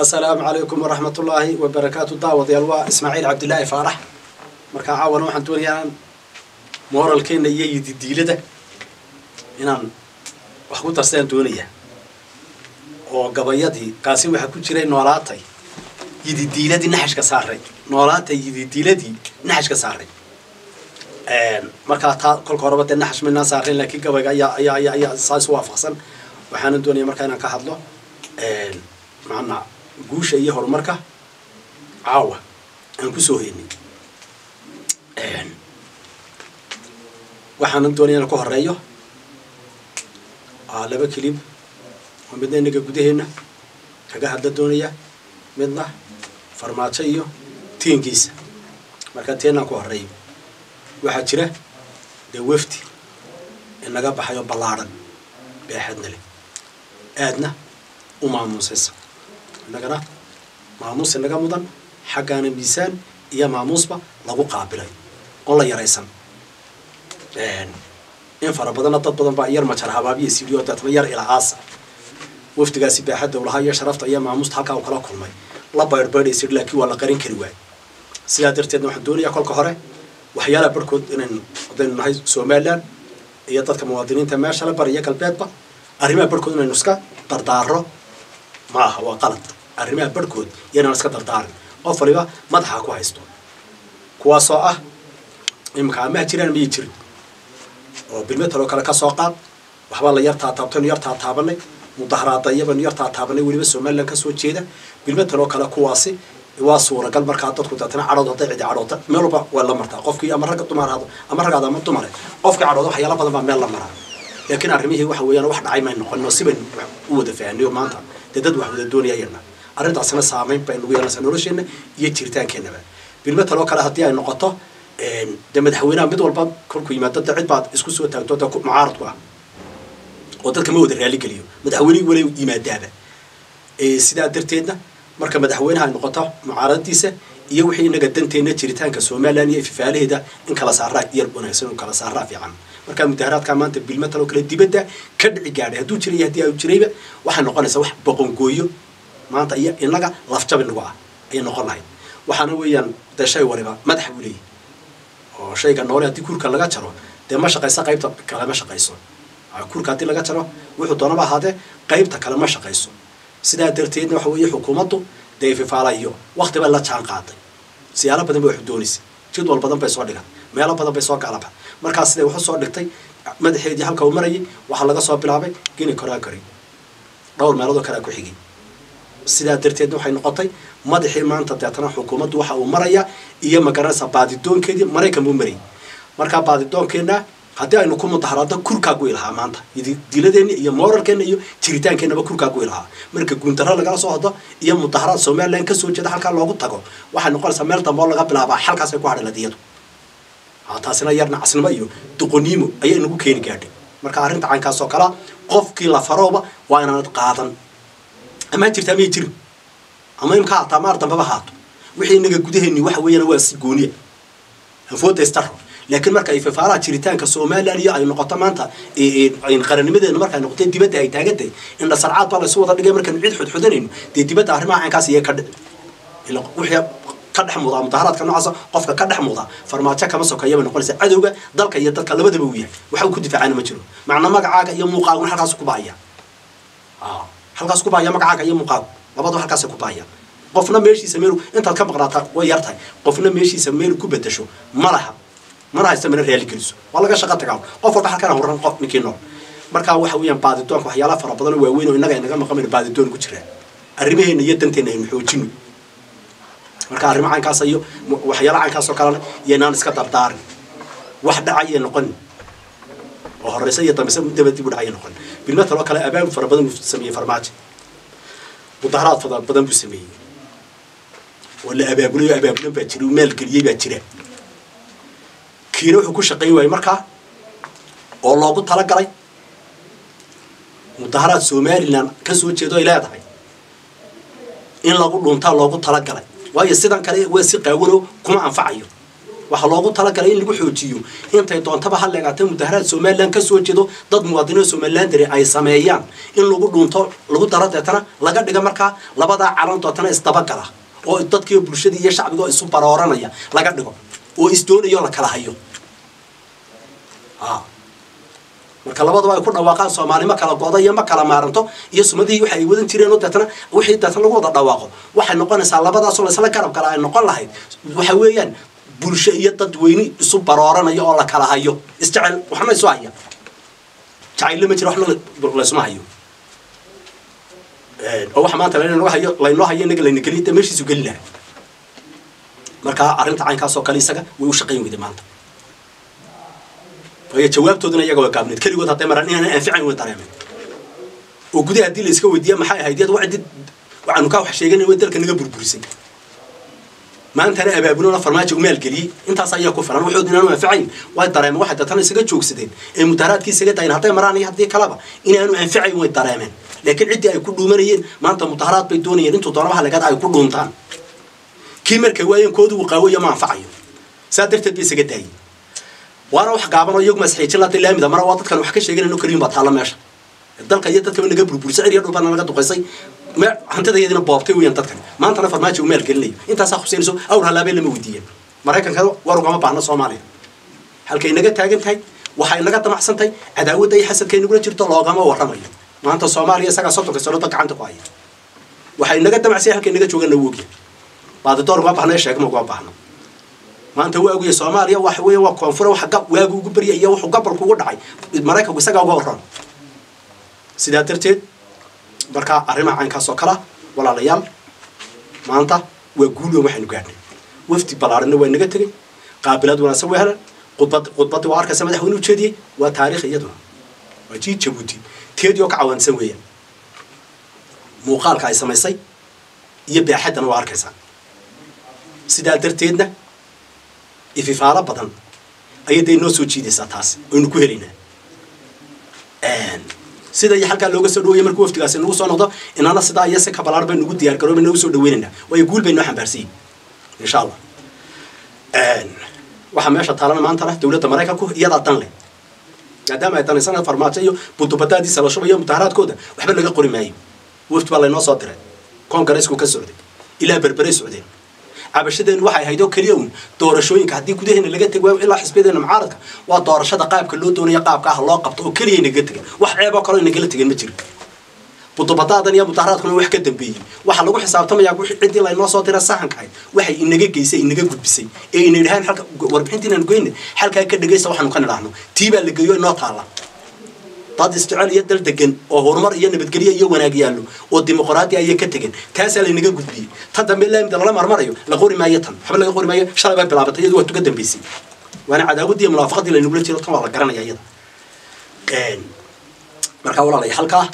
asalaamu calaykum waraxmat ullaahi wabarakaatu daawadayaal waa ismaaciil cabdilaahi faarax. Markaa caawana waxaan doonayaa mooralkeenna iyo yididiilada inaan wax ku darsadaan doonayaa oo gabayadii kaasi waxaa ku jiray noolaatay yididiiladii naxashka saaray. Noolaatay yididiiladii naxashka saaray. Markaa taa kolka horeba dee naxash maynaan saarayn laakiin gabayga ayaa ayaa ayaa ayaa saas waafaqsan. Waxaana doonaya markaa inaan ka hadlo. Macnaa guusha iyo horumarka caawa aan ku soo heynay waxaana doonaya inaan ka horeeyo laba kilib oo midna inaga gudaheenna kaga hadla doonaya midna farmaajo iyo tiinkiisa. Markaa teenaan ku horeeyo waxaa jira dee wefdi inaga baxayo ballaadhan beexadna leh. Aadna u maamuusaysa innagana maamuus inaga mudan xaggaana miisaan iyo maamuusba lagu qaabilay oo la yaraysan in fara badanna dad badan baa yar majar habaabiya sidiyo deetna yar ilacaasa wafdigaasi baaxadda ulahaa iyo sharafta iyo maamuusta halkaa uu kala kulmay la baydhbaydhaysa laakiin waa la qarin kari waay sidaa darteedna waxaan doonayaa kolka hore waxyaalaha barhkood inaynu haddaynu nahay somalilan iyo dadka muwaadiniinta meeshale bar iyo galbeedba arrimaha barhkood inaynu iska dardaaro ma aha waa qalad. Arrimaha barhkood iyoynaan iska dardaarin. Qof waliba madaxa ku haysto. Kuwaasoo ah iminka amaha jiraan miyay jirin. Oo bilmetaloo kale ka soo qaad waxbaa la yar taataabtaynu yar taataabanay mudaharaada iyabanu yar taataabanay weliba somalilan ka jeeda. Bilmetaloo kale kuwaasi waa suuragal markaa dadku deetana cadhood hadday cidi cadhoota meel walba la martaa. Qofkii ama ragga dumar hado ama ragaada ama dumare. Qofkii cadhooda waxyaala badan baa meel la maraa laakiin arrimihii waxa weeyaan wax dhacay may noqonin oo siban u wada fahaniyo maanta. Dee dad wax wada doonaya ayana arrintaasina saamayn bay nagu yeelanaysaa nolosheenna iyo jiritaankeenaba bilmetaloo kale haddii ay noqoto dee madaxweynaha mid walba kolkuu yimaado de cid baad isku soo taagto de mucaaradku ah. Oo dadka ma wada raaligeliyo madaxweynihii wala yimaadaaba sidaa darteedna marka madaxweynaha ay noqoto mucaaradadiisa iyo wixii inaga danteenna jiritaanka somalilan iyo ifafaalaheeda in kala saaraa yar wanaagsan oo kala saaraa fiican markaa mudaharaadkaa maanta bilmetaloo kale dibadda ka dhici gaadhay. Hadduu jiray iyo haddii aanu jirayba waxay noqonaysaa wax boqongooyo maanta iyo inaga lafjabi nagu ah ayay noqon lahayd waxaana weeyaan dee shay waliba madax buu leeyahy oo shayga noole haddii kurka laga jaro dee ma shaqaysa qaybta kale ma shaqayso. Kurka haddii laga jaro wuxuu doonaba ahaadee qaybta kale ma shaqayso. Sidaa darteedna waxa weeye xukuumaddu dee ififaala iyo wakti bay la jaan qaaday siyaalo badan bay waxu doonaysa. Jadwal badan bay soo dhigan meelo badan bay soo gaalaba markaas siday soo dhigtay? Madaxeedii halka uu marayay waxaa laga soo bilaabay gini koraakari dhowr meeloodoo kalea ku xigay. Sidaa darteedna waxay noqotay madaxii maanta deetana xukuumaddu waxa uu maraya iyo magaranaysa baadidoonkeedii maraykan buu marayay. Markaa baadidoonkeenna haddii aynu ku mudaharaado kurkaa guyi lahaa maanta. Diladeenna iyo mooralkeenna iyo jiritaankeenaba kurkaa guyi lahaa marka guuntaro lagala soo hado iyo mudaharaad somalilan ka soo jeeda halkaa loogu tago waxay noqonaysaa meel dambe laga bilaabaa. Xalkaasay ku hadhay taasina yar nacasnimo iyo duqoniimo ayay nagu keeni gaadhay. Marka arrinta caynkaasoo kalea qofkii la farooba waa inaanad qaadan amaan jirtaa miyay jirin. Ama imka haataa maar dambeba haato. Wixii inaga gudaheenni waxa weeyaan waa si gooniya anfoodaystaro laakiin marka ay jiritaanka somalilan iyo ay noqoto maanta qarannimadeena marka ay dibadda ay taagantahay in dhasarcaad baa laysu wada dhigay markaynu cid xudxudanayno dee dibadda arrimaha caynkaas iyo ka dhici ka dhex muudaa qofka ka dhex muudaa farmaajo kama sokeeya bay noqonaysa cadowga dalka iyo dadka labadaba uu yahay. Ku difaacana ma jiro. Macna magacaaga iyo muuqaagun halkaas ku bahaya halkaas ku bahaya magacaaga iyo muuqaagu labadu halkaasay ku bahayaan qofna meeshiisa meel intaad ka maqnaataa way yar qofna meeshiisa meel ku bedasho ma laha. Mana haysta mana raali geliso. Waa laga shaqa tagaa qof walba halkaan horan qof ninkii nool. Markaa waxa weeyaan baadidoonka waxyaalaha fara badan waaweyn oo innaga inaga maqamayna baadidoon ku jiraan. Arrimaheena iyo danteena aynu xoojino marka arrimo caynkaas iyo waxyaalaha caynkaas oo kalena iyaynaan iska dardaarin. Wax dhacayay noqon. Oo horeysa iyo dambeysa daba dib u dhacayay noqon. Bilmetal oo kale abaabul fara badan buu sameeyey farmaajo. Mudaharaad fara badan buu sameeyey. Oo la abaabulayo abaabulan baa jira maalgeliyey baa jira. Kiina wuxuu ku shaqayn waayey markaa oo loogu talagalay mudaharaad somalilan ka soo jeedo ay leedahay. In lagu dhuntaa loogu talagalay waayo sidan kale waa si qaawano kuma anfacayo waxaa loogu talagalay in lagu xoojiyo. Intay doontaba ha leegaatay mudaharaad somalilan ka soo jeedo dad muwaadiniin somalilan dare ay sameeyaan. In lagu dhuunto lagu daro deetana laga dhiga markaa labadaa calan dootana isdabagala oo dadkii bulshadii iyo shacbiga isu barooranaya laga dhigo. Oo isdoonayo la kala hayo marka labadaba ay ku dhawaaqaan soomaali ma kala go'da iyo ma kala maaranto. Iyo sumadihii waxa ay wadan jireen oo deetana wixii deetana lagu wada dhawaaqo. Waxay noqonaysaa labadaasoo laysla garab kala ay noqon lahayd. Waxa weeyaan bulsho iyo dad weyni isu barooranaya oo la kala hayo. Isjecel waxna isu haya jacaylle ma jira waxna laysuma hayo. Oo waxa maanta laynoo hayo laynoo hayo inaga layna dee meeshiisu geli lahaa. Marka arrinta caynkaasoo kale isaga way u shaqayn weyday maanta waayo jawaabtooduna iyaga waa gaabneed keligood hadday maraan inaan anficayn way dareemeen oo gudaha haddii la weydiiya maxay ahayd? Iyad wacdi waxaanu kaa wax sheeganay way dalka naga burburisay. Maantana abaabulona farmaajo maalgeliyey intaas ayaa ku filan. Waxood inaanu anficayn way dareemeen waxay dadtana isaga joogsadeen ee mudaharaadkii isaga dayin hadday maraan iyo haddii kaleba inaanu anficayn way dareemeen laakiin ciddii ay ku dhuumanayeen maanta mudaharaad bay doonayeen. Intuu doonaba halagada ay ku dhuuntaan. Kii markay waayeen koodii uu qaawayo ma anfacayo. Saa darteed bay isaga daayeen waana wax gaaban oo iyagu masxiijin laatay laamida mara waa dadkan wax ka sheeganayno keliyin baa taalla meesha dalka iyo dadkaba naga burburisay cir iyo dhulbana naga duqaysay hantidayadina boobtay weeyaan dadkan maantana farmaajo u maalgelinayo intaasaa khuseenayso awr halaabee lama weydiiyeen maraykanka war ugama baahna soomaaliya halkay naga taagan tahay waxay naga damacsan tahay cadaawadda iyo xasadkay nagula jirto loogama warramayo maanta soomaaliya isagaa soddonka sanoodba gacanta ku haya waxay naga damacsay halkay naga joogaan nagu ogyahay baadidoor ugama baahna sheegma ugama baahna maanta waaguya soomaaliya waxa weeye waa koonfure gab waagu ugu barya iyo wuxuu gabalku ugu dhacay. Maraykanku isagaa uga warran. Sidaa darteed markaa arrimaha caynkaas oo kala walaalayaal maanta waa guuloon waxaynu gaadhnay. Wafdi ballaaranna waa naga tegey. Qaabilaad wanaagsan waa helan khudbad khudbaddii waa arkaysa madaxweyne ujeediyey waa taariikh iyaduna. Waa jii jabuuti. Teedii ka cawaansan weeyaan. Muuqaalka ay samaysay iyo baaxaddana waa arkaysaa. Sidaa darteedna ififaalo badan. Ayay dee soo jiidaysaa taas? Aynu ku helaynaa sida halkaa looga soo dhawaya markuu waftigaasi nagu soo noqdo inana sidaa iyo si kabalaar baynu ugu diyaar garooba nagu soo dhaweynaynaa waayo guul bay noo xambaarsiyin insha allah waxaa meesha taalana maantana dowladda maraykanku iyadaa dan leh. Maadaama ay danaysana farmaajo iyo budubadaadiisa la shubayo mudaharaadkooda waxba laga qori maayo. Wafti baa laynoo soo diray. Koongareesku ka socday. Ilaa berberay socdeen cabashadeenu waxay ahayd oo keliya un doorashooyinka haddii gudaheena laga tegi waayo ilaa xisbiyadeena mucaaradka. Waa doorashada qaabka loo doonayo qaabka ah loo qabto oo keliya nagaga tegan wax ceeb oo kaleo nagala tegan ma jiro budubadaadan iyo mudaharaadkuna wax ka dambeeyey. Waxaa lagu xisaabtamayaa wixii ciddii laynoo soo dira sahanka ahayd. Waxay inaga geysay inaga gudbisay. Ee ina idhahaan halka warbixintii inaan goyna halkaa ka dhegaysta waxaanu ka nidhaahno. Tii baa la geeyo inoo taalla dad isjecel iyo dal degan oo horumar iyo nabadgelyo iyo wanaag yaallo oo dimuqraadi ayay ka tegeen. Taasaa laynaga gudbiyey tan dambe laamida lala marmarayo la qori maayo tan. Waxba laga qori maayo shalay bay bilaabatay iyadu waa tuga dambaysay waana cadaawaddii iyo munaafaqadii laynagula jiro tan waa la garanaya iyada. Markaa walaalaya halkaa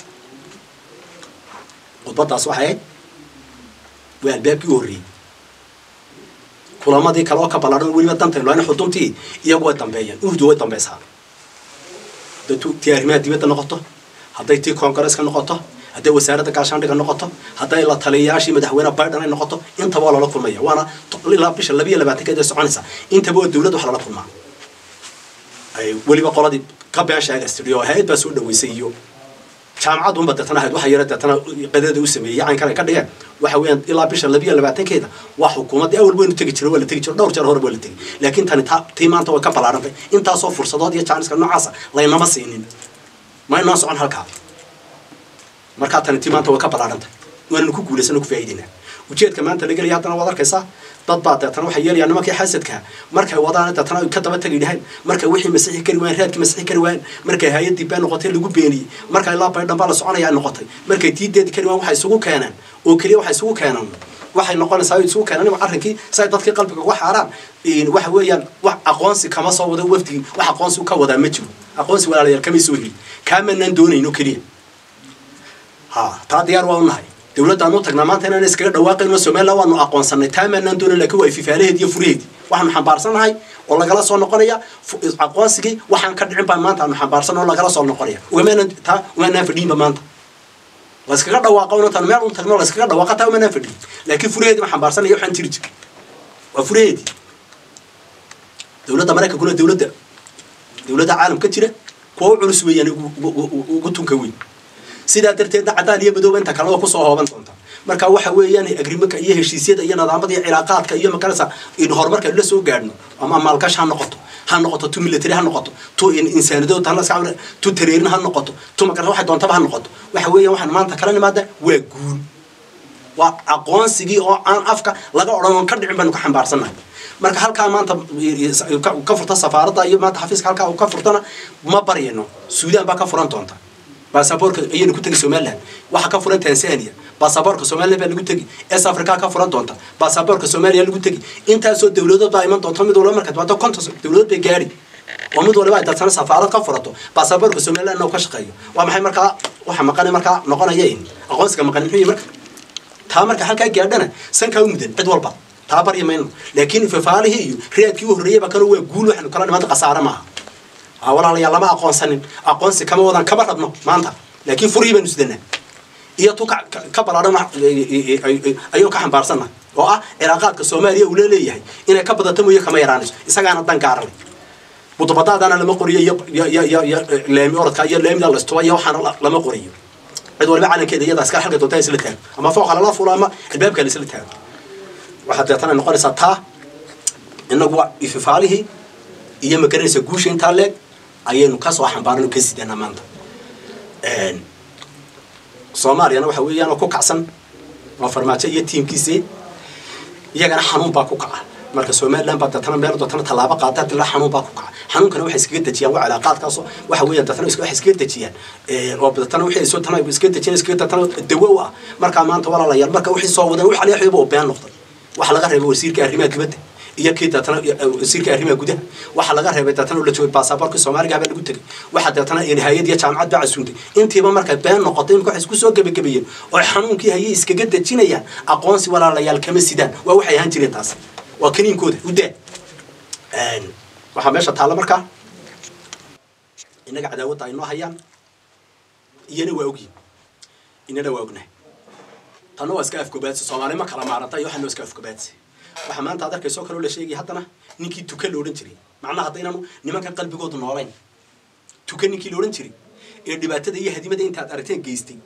khudbadaas waxay ahayd. Waa albaabkii u horreeyey kulamadii kale oo ka ballaadhan weliba dantay loana xuduntii iyagu way dambeeyeen uhdu way dambaysaa hadday tii arrimaha dibadda noqoto. Hadday tii koongareeska noqoto. Hadday wasaaradda gaashaandhiga noqoto. Hadday la taliyayaashii madaxweyne biden ay noqoto. Intaba waa lala kulmaya waana ilaa bisha labiyo labaatankeed ay soconaysaa intaba waa dowladda wax lala kulmaa weliba qoladii ka been sheega studio hay'ad baa soo dhaweysay iyo jaamacad unba deetana ahayd waxa yara deetana qadada u sameeyey caynkan ay ka dhigeen. Waxa weeyaan ilaa bisha labiyo labaatankeeda waa xukuumaddii awal waynu tegi jiro waa la tegi jiro dhowr jeer hore waa la tegi laakiin tani ta tii maanta way ka ballaarantay intaasoo fursadood iyo jaaniska noocaasa laynama siinin. Ma socon halkaa. Markaa tani tii maanta way ka ballaarantay waananu ku guulaysano ku faa'iidaynaa ujeedka maanta la gelaya haddana waad arkaysaa. Dad baa deetana waxay yeelayaan nimankii xasadkaa markay wadaan deetana ay ka daba tagi dhahayn markay wixii masixi kari waayeen raadkii masixi kari waayeen. Markay hay'addii baa noqotay lagu beeniyey. Markay ilaa baydhan baa la soconaya ay noqotay. Markay tiideedi kari waayeen waxay isugu keeneen. Oo keliya waxay isugu keeneen. Waxay noqonaysaa isugu keeneen. Arrinkii si dadkii qalbiga uga xaaraan waxa weeyaan wax aqoonsi kama soo wada wafdigii wax aqoonsi ka wadaa ma jiro. Aqoonsi walaalayaal kamay soo helin kaamanaan doonayno keliya ha taa diyaar waa u nahay dowladdaan u tagnaa maanta inaan iskaga dhawaaqayno somaliland waanu aqoonsanay taamaanaan doonan laakiin waa ififaalaheedi iyo furaheedi waxaanu xambaarsannahay oo lagala soo noqonaya aqoonsigii waxaan ka dhicin baa maanta aanu xambaarsan oo lagala soo noqonaya. Umaanaan fadhiinba maanta. Layskaga dhawaaqa intaan meel un tagno layskaga dhawaaqa taa umaanaan fadhiin. Laakiin furaheedi ma xambaarsanaya waxaan jiri jir waa furaheedi dowladda maraykankuna dowladda dowladda caalam ka jira. Kuwa u culus weeyaan ugu tunka weyn sidaa darteedna caddaan iyo madooba inta kaleba ku soo hooban doonta. Marka waxa weeyaan agrimaka iyo heshiisyada iyo nidaamada iyo cilaaqaadka iyo makarasa in horumarka la soo gaadhno ama maalgash ha noqoto ha noqoto tu military ha noqoto tu insaanidood tu tareerin ha noqoto tu makarasa waxay doontaba ha noqoto. Waxa weeyaan waxaan maanta kala nimaada waa guul. Waa aqoonsigii oo aan afka laga odhan ka dhicin baynu ka xambaarsannahay. Marka halkaa maanta ka furta safaaradda iyo maanta xafiiska halkaa ka furtana ma baryano. Suudaan baa ka furan doonta baasaboorka ayaynu ku tegi somaliland waxaa ka furan tanzania baasaboorka somaliland baa lagu tegi es africa ka furan doonta. Baasaboorka soomaaliya lagu tegi intaasoo dowladood baa iman doonta mid walba marka timaado konton dowladood bay gaadhi oo mid waliba dadsana safaarad ka furato. Baasaboorka somaliland uu ka shaqeeyo. Waa maxay markaa waxa maqani markaa noqonaya aqoonsiga maqani muxuu marka? Taa marka halkaa gaadhana sankaa u mudan cid walba. Taa barya laakiin fafaalihii iyo riyaadkii u horreeyaba kana waa guul waxaanu kala nimaanta khasaare maaha walaalayaal lama aqoonsanin. Aqoonsi kama wadan kama rabno maanta. Laakiin furihii baynu sidanaa iyo tu ka balaadhan ayuu ka xambaarsanna. Oo ah cilaaqaadka soomaaliya uu leeleeyahay inay ka badato mooye kama yaraanayso isagaana dan gaarale. Budubadaadana lama qoriyo iyo leemi orodka iyo leemida lastuba iyo waxaana lama qoriyo cid waliba calankeeda iyada askar xalka doontaa isla taago ama fooqa lala fulo ama albaabka la isla taago waxaa deetana noqonaysaa taa inagu ififaalihii iyo magaranaysa guusha intaa leeg ayaynu ka soo xambaarano ka sidanaa maanta. Soomaaliyana waxa weeyaan ku kacsan waa farmaajo iyo tiimkiisii iyagana xanuun baa ku kaca. Marka somaliland baa deetana meel deetana tallaabo qaata dila xanuun baa ku kaca. Xanuunkana waxay iskaga dejiyaan waa cilaaqaadkaasoo waxa weeyaan deetana waxay iskaga dejiyaan. Oo deetana waxay soo tana iskaga dejiyaan iskaga deetana dawo u ah markaa maanta walaalayaal marka wixii soo wadaan wax aliyaxyaba oo been noqday. Waxa laga reebay wasiirka arrimaha dibadda iyo kii deetana wasiirka arrimaha gudaha waxaa laga reebay deetana la joogay baasaboorkii soomaaliga baa lagu tegay. Waxaa deetana hay'ad jaamacad baa casuuntay. Intiiba markay been noqotay imika waxay isku soo gebagabeeyeen oo xanuunkii hayay iskaga dejinayaan aqoonsi walaalayaal kama sidaan. Waa waxay ahaan jireen taas. Waa kaniinkooda udaa waxaa meesha taalla markaa innaga cadaawadda ay noo hayaan. Iyana waa ogyihiin inana waa ognahay. Tanna waa iska afgobaadsi soomaali ma kala maaranta iyo waxaa noo iska afgobaadsi waxaa maanta ad arkaysoo kaloo la sheegaya haddana ninkii tuka la jiray. Macnaha haddaynaanu nimankan qalbigoodu noolayn. Tuka ninkii la odhan jiray ee dhibaatada iyo hadimada intaad aragteen geystay.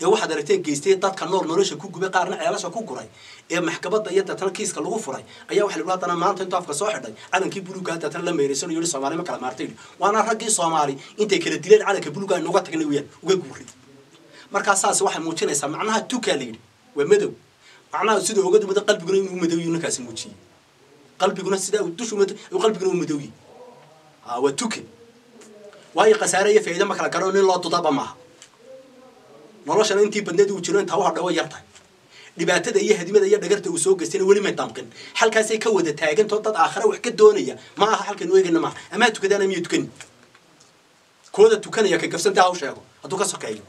Ee waxaad aragteen geystay dadka nool nolosha ku gubay qaarna ceelasha ku guray. Ee maxkabadda iyo deetana kiiska lagu furay. Ayaa waxa lagu haddana maanta intuu afka soo xidhay calankii buluuga deetana la meeraysan yidhi soomaali ma kala maartay waana raggii soomaali intay kala dileen calanka buluuga ay nuga tagnay weyaan uga guuray markaa saas waxay muujinaysaa macnaha tukaa la yidhi waa madow macnaha sida oga dumada qalbiguna inuu madowyi ninkaasi muujiyey qalbiguna sidaa dushu qalbiguna uu madowyi waa tuke. Waayo khasaare iyo faa'iido ma kala garo nin loo dudaba maaha. Noloshana intii badneed uu jiro intaa u hadha dhibaatada iyo hadimada iyo dhagarta uu soo geystayna weli may damqin halkaasay ka wada taagantoo dad aakhare wax ka doonaya. Ma aha halkaynu eegayna maaha. Amaa tukadaana miyo tukani. Kooda tukanaya ka gafsanta ha u sheego hadduu ka sokeeyo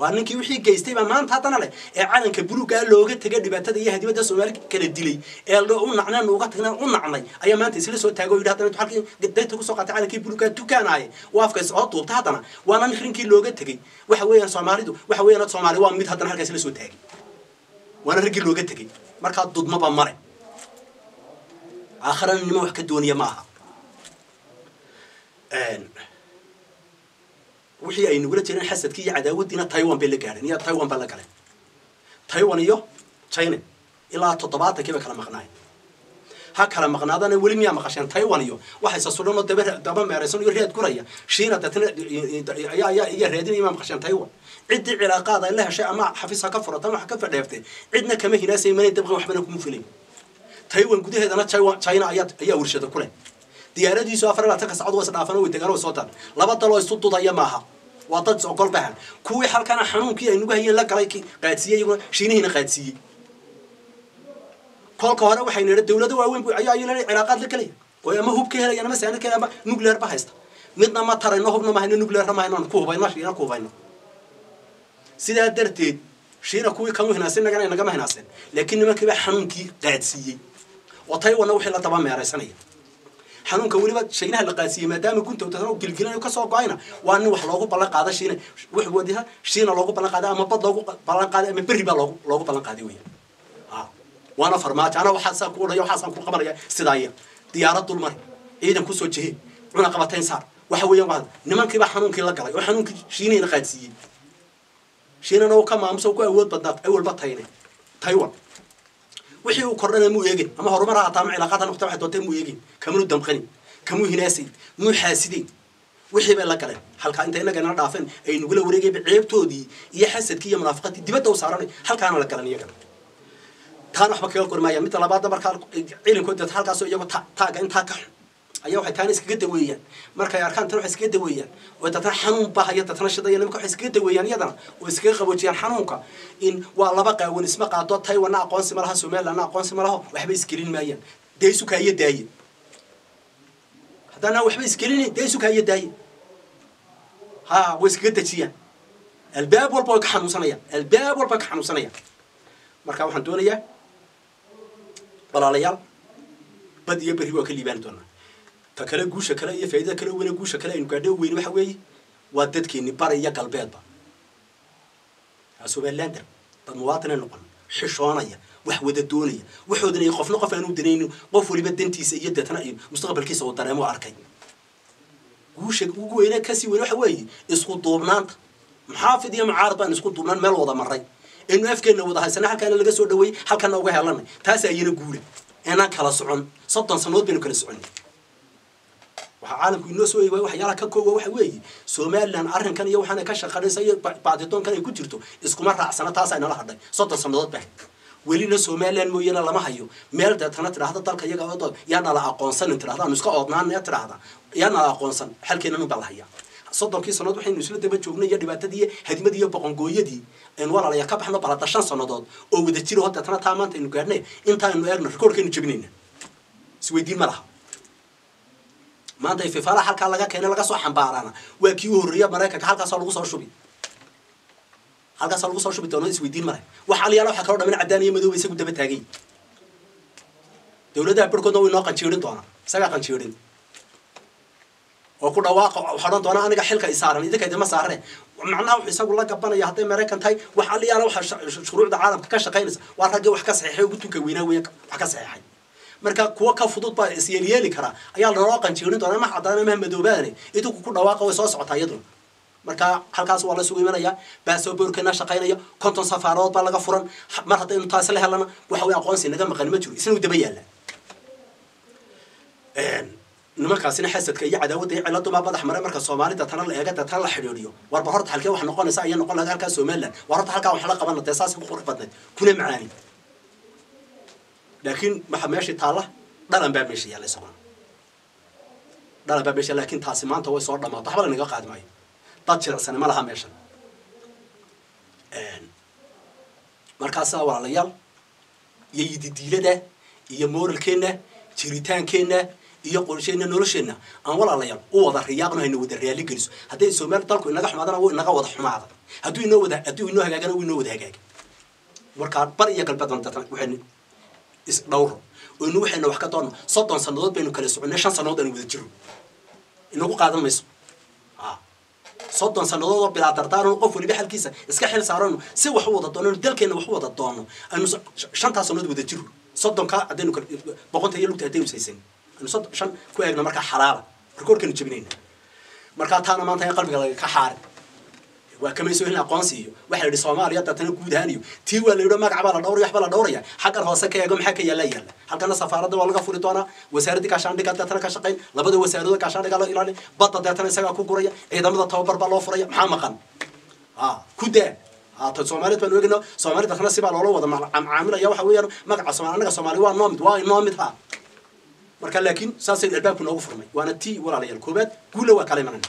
waa ninkii wixii geystay baa maanta haddana leh ee calanka buluugaa looga tegay dhibaatada iyo hadibada soomaali kala dilay. Ee u nacneen uga tagneen u nacnay ayaa maanta isla soo taagay. Yidhi haddana halkii dayta ku soo qaatay calankii buluugaa dukaanaaye waa afka soo duubta haddana. Waana ninkii looga tegay. Waxa weeyaan soomaalidu waxa weeyaan soomaali waa mid haddana halkaas la soo taagay. Waana raggii looga tegay. Markaa dudmaba mare. Aakharana nima wax ka dooniya ma wixii ay nagula jireen xasadkii iyo cadaawaddiina taiwan bay la gaadheen. Iyo taiwan baa la galeen taiwan iyo china. Ilaa toddobaatankii bay kala maqnaayeen. Ha kala maqnaadana weli miyaa maqasheen taiwan iyo waxay sasudhan oo daba meeraysan iyo reed guraya. Shiina ayaa iyo reedinaya maa maqasheen taiwan. Ciddii cilaaqaad ay la heshay ama xafiis ha ka furata ama wax ka fadheeftay cidna kama hinaasay manay dabqan waxbana kuma filayn taiwan gudaheedana china ayaa warshada ku leh diyaaradiisu afar labaatan ka sacad waa isdhaafan way degaan way soo taan laba daloo isu dudaya maaha. Waa dad ogol baahan kuwii halkana xanuunkii ay nagu hayeen la galay qaadsiiyey iyaguna shiinihiina qaadsiiyey. Kolka hore waxay nidha dawlado waaweyn ayaa ayuu leeyahay la gelaya. Oo ama hub helayaan ama saanad ka ama nuclear ba haysta midna ma tarayno hubna ma hayno nuclear ma hayno ku hubayno shiina ku hubayno. Sidaa darteed shiina kuwii kama hinaasin nagana nagama hinaasin laakiin nimankii xanuunkii qaadsiiyey. Oo wixii la daba meeraysanaya xanuunka weliba shaynaha la qaadsiiyey maadaama gunta gilgilanayo ka soo go'ayna waa nin wax loogu ballan qaada shiina. Wax wadiha shiina loogu ballan qaaday ama bad loogu ballan qaaday ama berri baa loogu ballan qaaday weeyaan waana farmaajo. Ana waxaasaan ku odhaya waxaasaan ku qabanaya sidaa iya diyaarad dulmari ciidan ku soo jeheen cuna qabatayn saar. Waxa weeyaan waa nimankiibaa xanuunkii la galay oo xanuunkii shiinayna qaadsiiyey. Shiinana uu ka maamusa ku awood badnaa awalba tayne taiwan wixii uu kordhana muu eegin. Ama horumar ha hataa ama cilaaqaad ha noqota waxay doonteen muu eegin. Kamanu damqanin kamuu hinaasayn muu xaasideyn wixii bay la galeen. Halkaa inta inagana dhaafeen ay nugula wareegayba ceebtoodii iyo xasadkii iyo munaafiqadii dibadda u saaranay halkaana la galan iyagana taana waxba kaga qormaaya. Midda labaadna markaa ciidankood dad halkaasoo iyagoo taaga intaa ka xun ayaa waxay taana iskaga daweeyaan markay arkaan tan waxay iskaga daweeyaan oo dadna xanuun bahaya dadna shidaya nimanka waxay iskaga daweeyaan iyadana. Oo iskaga qaboojiyaan xanuunka. In waa laba qaawan isma qaado taiwanna aqoonsi ma laha somalilandna aqoonsi ma laho waxba isgelin maayaan. Isukaayo daaye haddana waxba isgelin isukaayo daaye ha way iskaga dejiyaan. Albaab walba way ka xanuunsanayaan. Albaab walba ka xanuunsanayaan. Marka waxaan doonayaa walaalayaal bad iyo berri waa ka liibaani doonaa ta kale guusha kale iyo faaidada kale weyne guusha kale aynu gaadho weyne waxa weeye waa dadkeeni bari iyo galbeedba somalilander dad muwaadina noqon xishoonaya wax wada doonaya waxoodana qofna qof aanu danaynin qof waliba dantiisa iyo deetna iyo mustaqbalkiisa uu dareemo arkay. Guusha ugu weyne ka sii weyne waxa weeye isku duubnaanta. Muxaafid iyo mucaarad baan isku duubnaan meel wada maray inu afkeenna wada haysana halkaana laga soo dhaweeyey halkana uga helanay taas ayana guula inaan kala socon soddon sannadood baynu kala soconay waxaa caalamku inoo soo eegay waxyaalaha ka koowa waxa weeye somaliland arrinkan iyo waxaana ka shaqanaysa iyo baaditoonkan ay ku jirto iskuma raacsana taasaa inala hadhay soddon sannadood ba welina somaliland mooyaane lama hayo meel deetana tidhaahda dalka iyaga oo yaa nala aqoonsanin tidhahda aanu iska oodnaan ee tidhaahda yaa nala aqoonsan xalkeennan baa la hayaa soddonkii sannadood waxaynu isla daba joognay iyo dhibaatadii iyo hadmadii iyo boqongooyadii aynu walaalayaa ka baxno balada shan sannadood oo wada jiro ho deetana taa maanta aynu gaadhnay intaaynu eegno rikoorkaynu jebinayna isweydiin ma laha laga keenay laga soo xambaaraana waa kii u horreeya maraykanka halkaasaa lagu soo shubi halkaasaa lagu soo shubi doona isweydiin male wax aliyaala waxaa kaloo dhamin caddaan iyo madooba isagu daba taagay dawladaha barhkoodna way noo qanjiirin doonaa isagaa qanjiirin oo ku dhawaaqa waxaa odhan doona aniga xilka isaaran idinka idima saarane macnaha wuxuu isagu la gabanaya hadday maraykan tahay wax aliyaala waxaa shuruucda caalamka ka shaqaynaysa waa raggii wax ka saxeexay ugu tunka weynaa weya wax ka saxeexay marka kuwa ka fudud baa isyeelyeeli karaa ayaa lanoo qanjiirin doonaa ma cadaan ma madoobaane idinku ku dhawaaqa way soo socotaa iyaduna marka halkaas waa la sugu imanayaa baasoborkeena shaqaynaya konton safaarood baa laga furan. Mar haddaynu taasi la helana waxa way aqoonsi naga maqan ma jiro. Isna daba yaalla. Nimankaasina xasadka iyo cadaawadda iyo ciladubaa madax mare marka soomaalida tana la eega tana la xidhiidhiyo. Warba horta halkee wax noqonaysa ayaa noqon lahayd halkaa somaliland. War horta halkaa wax la qabana dee saasi ku qurux badnayd kuna macaani laakiin waxa meeshii taalla dhalan baa meesha yaalla isaguna dhalan baa meesha laakiin taasi maanta way soo dhamaato waxba lanaga qaadi maayo. Dad jilicsani ma laha meeshan. Markaasaa walaalayaal iyo yididiilada iyo mooralkeenna jiritaankeenna iyo qorsheenna nolosheenna aan walaalayaal u wada riyaaqno hayna wada raali geliso. Hadday soomaali dalku inaga xumaadana wuu inaga wada xumaada. Hadduu inoo wada hadduu inoo hagaagana wuu inoo wada hagaaga markaa bar iyo galbeed waxaynu isdhowro oo inu wax ka doonno soddon sannadood baynu kala soconay shan sannadood aanu wada jiro. Inagu qaadan mayso? Soddon sannadood oo bilaa dardaarano qof waliba xalkiisa iska xil saarano si wax u wada doono dalkeenna wax u wada doono aynu shantaa sannadood wada jiro. Soddonkaa haddaynu boqonta iyo lugta haddaynu saysan aynu soddon shan ku eegno markaa xalaala rikoorkaynu jebinayna. Markaa taana maanta in qalbiga laga ka xaarin waa kamayso helin aqoonsi iyo waxa la yidhi soomaaliya dadtana guud ahaan iyo tii waa la yidhi magac baa la dhowraya waxbaa la dhowraya xaggan hoose ka eego maxaa ka yaalla yaalla halkana safaaradda waa laga furi doonaa wasaaradda gaashaandhiga deetana ka shaqayn labada wasaaradood gaashaandhiga la ilaalin badda deetana isagaa ku guraya ciidamada tababar baa loo furaya maxaa maqan a ku daa hata soomaaliyad baan eegna soomaalida deetana sibaa loola wada macaamilaya waxa weeyaan magaca soomaali annaga soomaali waa noo mid waa inoo mid ha marka laakiin saasay albaabku noogu furmay waana tii walaalayaal koobaad guula waa kala imanayna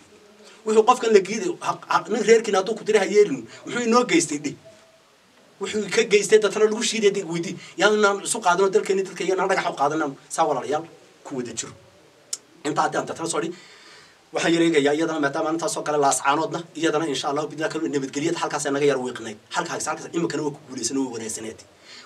wuxuu qofkan la geeday nin reerkiina hadduu ku tiri ha yeelin muxuu inoo geystay dhe wuxuu ka geystay dadna lagu shiiday weydi. Yaan inaan isu qaadano dalkeeni dadka iyanaan dhagax u qaadanan saa walaalayaal ku wada jiro. Intaa haddii aan deetana soo dhi waxaan yareegayaa iyadana maadaama intaasoo kale laascaanoodna iyadana insha allahu kale nabadgelyada halkaas naga yar wiiqnay halkaas halkaas iminkana waa ku guulaysan waa wanaagsaneed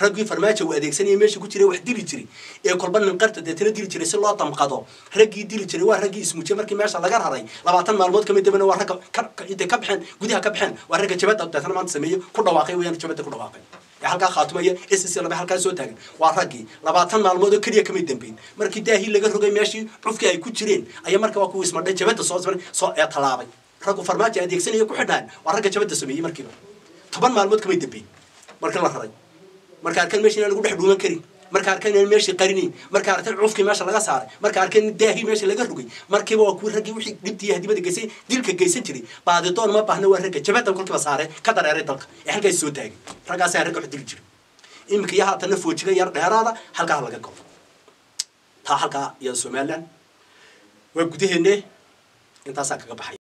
raggii farmaajo uu adeegsanayay meesha ku jiray wax dili jiray. Ee kolba nin qarta deetana dili jiray si loo damqado. Raggii dili jiray waa raggii ismuuje markii meesha laga raray. Labaatan maalmood ka mid dabana waa ragga ka baxeen gudaha ka baxeen waa ragga jabadda deetana maanta sameeyey ku dhawaaqay weyaan jabadda ku dhawaaqay. Halkaa khaatumaya ss laba halkaa soo taagan. Waa raggii labaatan maalmood oo keliya kamay dambeyn. Markii daahii laga rogay meeshii cufkii ay ku jireen ayaa marka waa kuwa ismadhay jabadda soo soo ee tallaabay raggu farmaajo adeegsanaya ku xidhaan waa ragga jabadda sameeyey markiiba. Toban maalmood kamay dambeyn markii la raray marka arkan meesha inaan lagu dhex dhuuman karin. Marka arkan inaan meeshii qarinayn marka arkan cufkii meesha laga saaray. Marka arkan daahii meesha laga rogay markiiba waa kuwii raggii wixii dhibtii hadibada geysay dilka geysan jiray. Baadidoon ma baahna waa ragga jabaddan kolkiiba saare ka dareeray dalka. Ee halkaas soo taagay raggaasaa ragga wax dili jiray iminka iyo haatana foojiga yar dheeraada halkaa laga galo taa halkaa iyo somaliland. Waa gudaheenne intaasaa kaga baxay